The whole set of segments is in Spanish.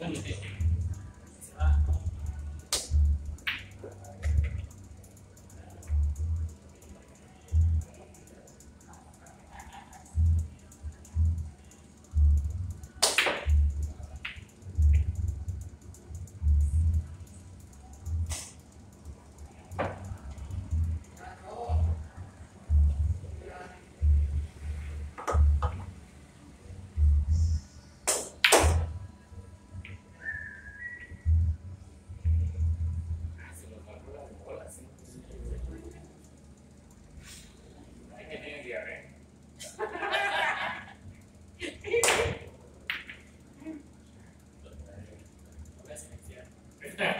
嗯。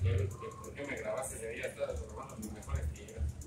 ayer, después que me grabaste, yo ya estaba grabando mis mejores tiras.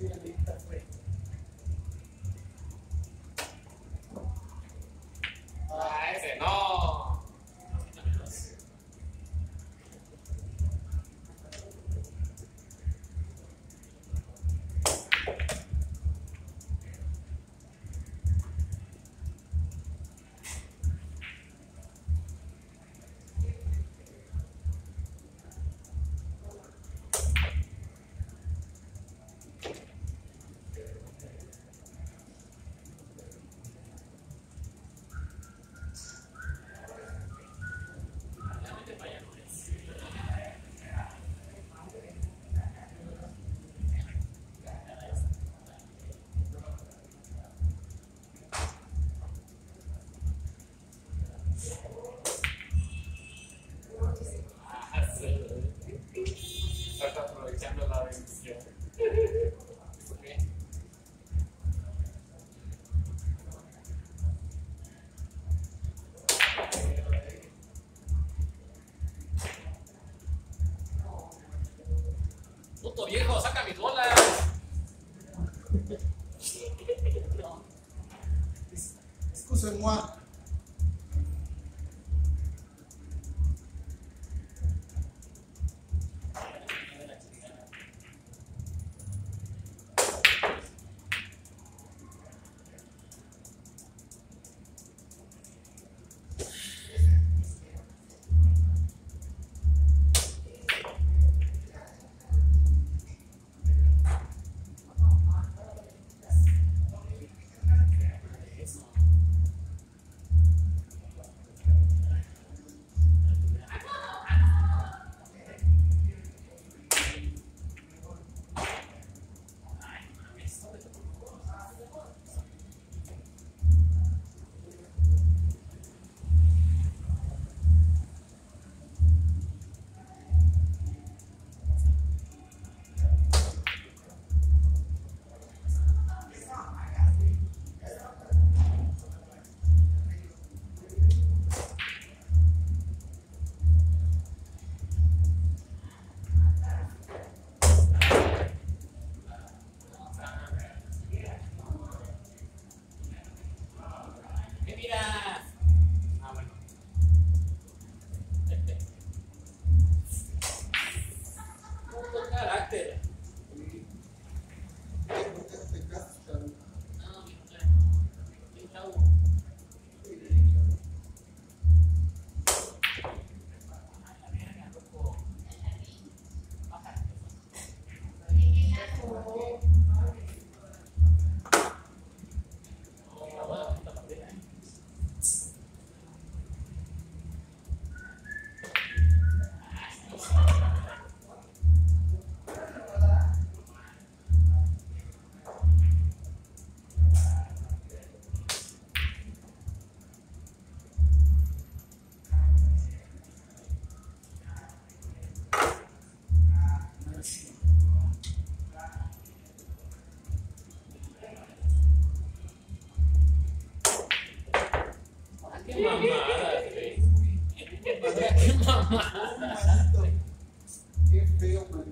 de la viejo, saca mis bolas. Excusez-moi. qué mamadas, güey. qué mamadas. Feo, man.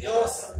Diyos ang